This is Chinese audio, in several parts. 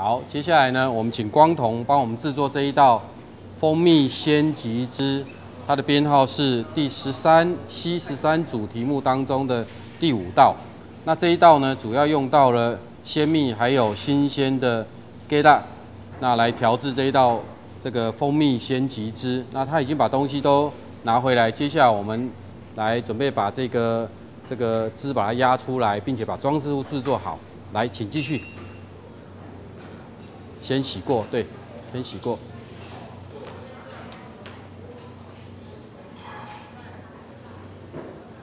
好，接下来呢，我们请光同帮我们制作这一道蜂蜜鲜吉汁，它的编号是第十三 C 十三组题目当中的第五道。那这一道呢，主要用到了鲜蜜还有新鲜的 g e t a 那来调制这一道这个蜂蜜鲜吉汁。那他已经把东西都拿回来，接下来我们来准备把这个这个汁把它压出来，并且把装饰物制作好。来，请继续。先洗过，对，先洗过。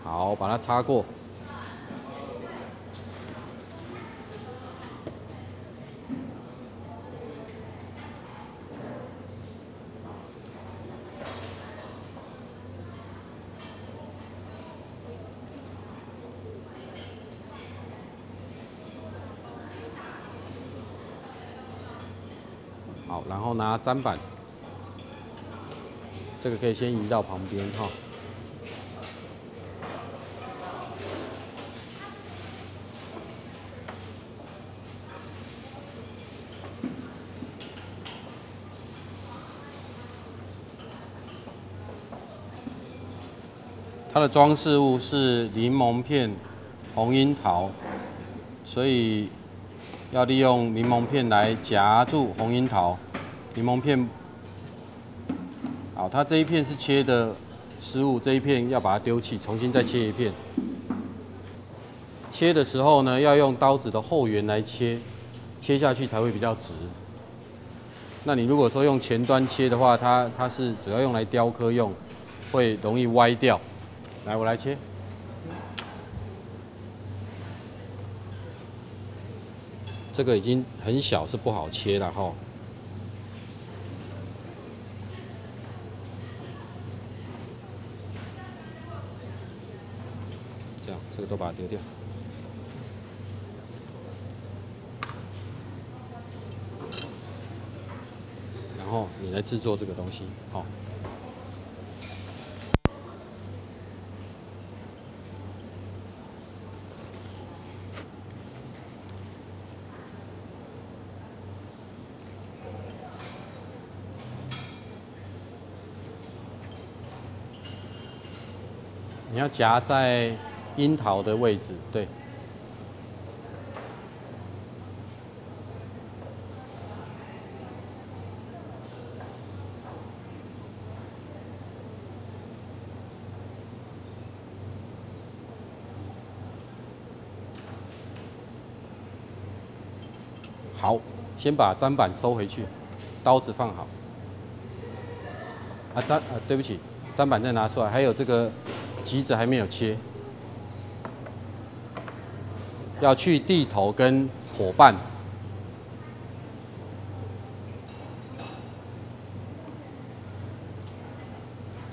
好，把它擦过。好，然后拿砧板，这个可以先移到旁边哈。它的装饰物是柠檬片、红樱桃，所以。要利用柠檬片来夹住红樱桃，柠檬片，好，它这一片是切的失误，这一片要把它丢弃，重新再切一片。切的时候呢，要用刀子的后缘来切，切下去才会比较直。那你如果说用前端切的话，它它是主要用来雕刻用，会容易歪掉。来，我来切。这个已经很小，是不好切了哈。这样，这个都把它丢掉。然后你来制作这个东西，好。你要夹在樱桃的位置，对。好，先把砧板收回去，刀子放好。啊，砧，啊，对不起，砧板再拿出来，还有这个。橘子还没有切，要去地头跟伙伴。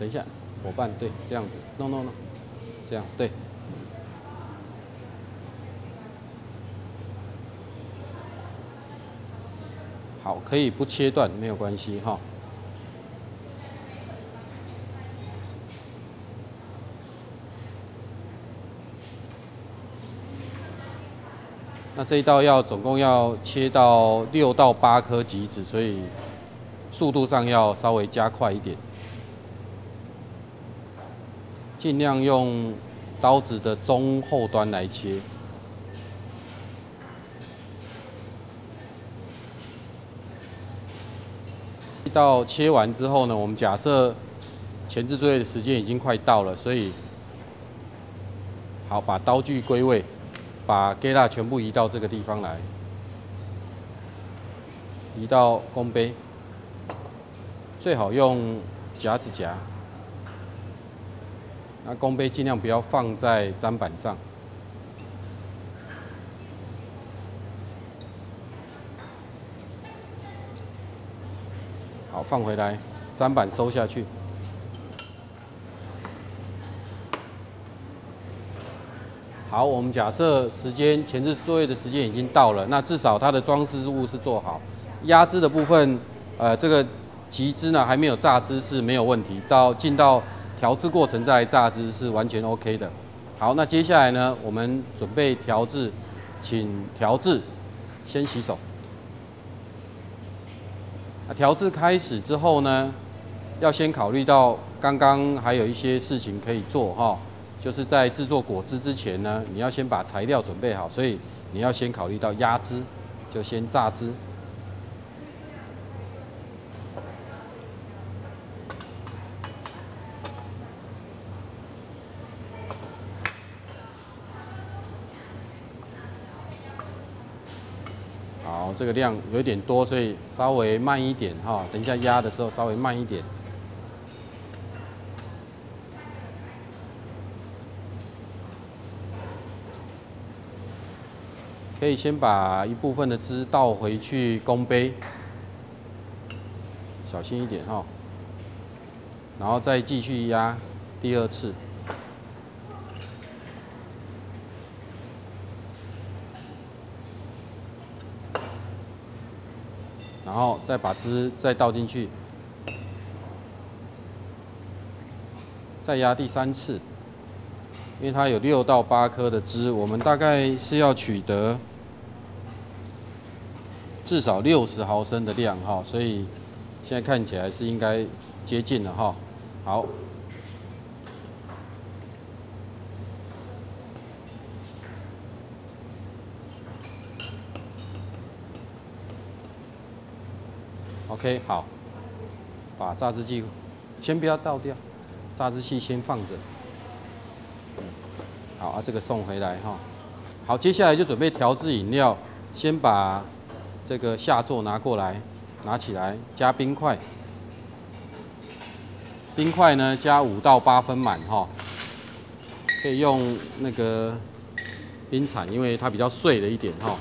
等一下，伙伴对，这样子，no no no，这样对。好，可以不切断，没有关系哈。那这一道要总共要切到六到八颗橘子，所以速度上要稍微加快一点，尽量用刀子的中后端来切。一道切完之后呢，我们假设前置作业的时间已经快到了，所以好把刀具归位。把 g a t a 全部移到这个地方来，移到弓杯，最好用夹子夹。那弓杯尽量不要放在砧板上。好，放回来，砧板收下去。好，我们假设时间前置作业的时间已经到了，那至少它的装饰物是做好，压汁的部分，呃，这个集汁呢还没有榨汁是没有问题，到进到调制过程再榨汁是完全 OK 的。好，那接下来呢，我们准备调制，请调制，先洗手。调制开始之后呢，要先考虑到刚刚还有一些事情可以做哈，就是在制作果汁之前呢，你要先把材料准备好，所以你要先考虑到压汁，就先榨汁。好，这个量有点多，所以稍微慢一点哈。等一下压的时候稍微慢一点。可以先把一部分的汁倒回去公杯，小心一点哈。然后再继续压第二次。然后再把汁再倒进去，再压第三次，因为它有六到八颗的汁，我们大概是要取得至少六十毫升的量哈，所以现在看起来是应该接近了哈。好。OK，好，把榨汁器先不要倒掉，榨汁器先放着。好啊，这个送回来哈。好，接下来就准备调制饮料，先把这个下座拿过来，拿起来加冰块，冰块呢加五到八分满哈，可以用那个冰铲，因为它比较碎了一点哈。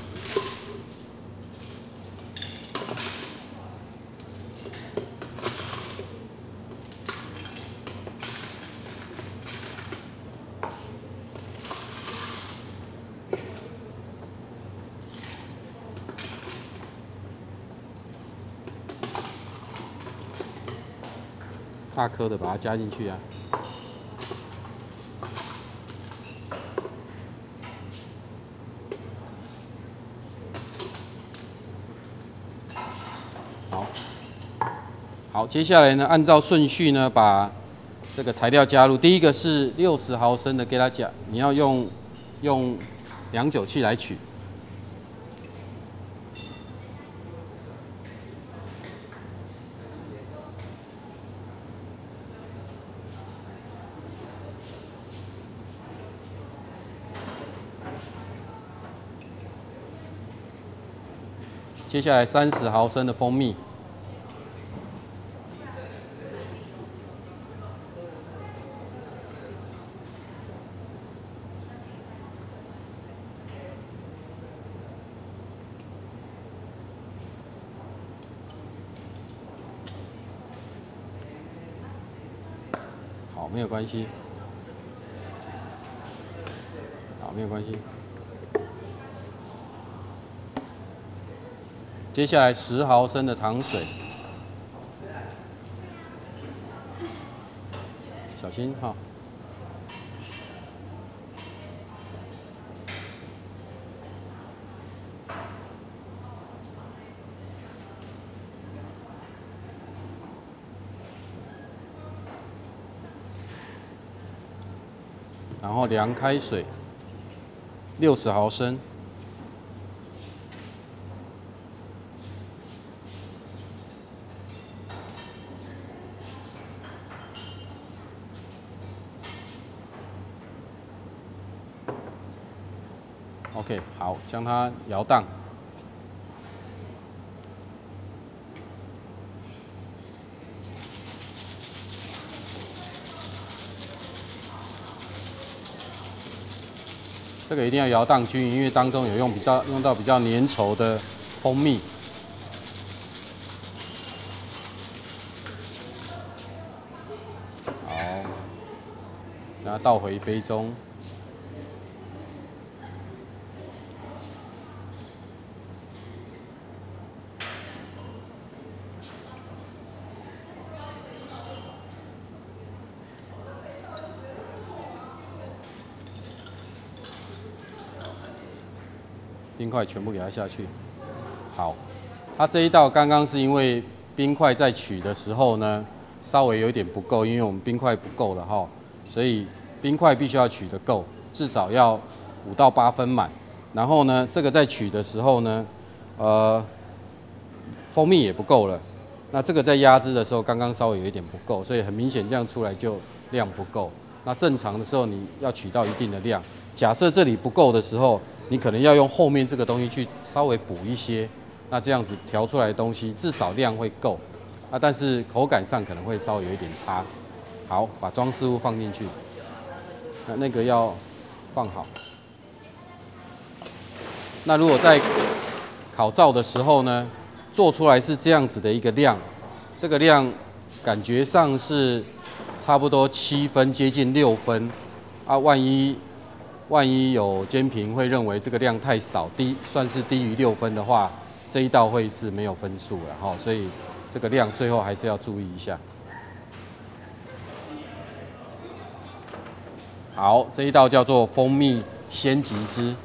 大颗的把它加进去啊！好，好，接下来呢，按照顺序呢，把这个材料加入。第一个是六十毫升的，给它加，你要用用量酒器来取。接下来三十毫升的蜂蜜，好，没有关系，好，没有关系。接下来十毫升的糖水，小心哈。然后凉开水，六十毫升。OK，好，将它摇荡。这个一定要摇荡均匀，因为当中有用比较用到比较粘稠的蜂蜜。好，然后倒回杯中。冰块全部给它下去。好，它这一道刚刚是因为冰块在取的时候呢，稍微有一点不够，因为我们冰块不够了哈，所以冰块必须要取得够，至少要五到八分满。然后呢，这个在取的时候呢，呃，蜂蜜也不够了。那这个在压汁的时候，刚刚稍微有一点不够，所以很明显这样出来就量不够。那正常的时候你要取到一定的量。假设这里不够的时候，你可能要用后面这个东西去稍微补一些。那这样子调出来的东西至少量会够，啊，但是口感上可能会稍微有一点差。好，把装饰物放进去。那那个要放好。那如果在烤灶的时候呢？做出来是这样子的一个量，这个量感觉上是差不多七分，接近六分啊。万一万一有监评会认为这个量太少，低算是低于六分的话，这一道会是没有分数的哈。所以这个量最后还是要注意一下。好，这一道叫做蜂蜜鲜橘汁。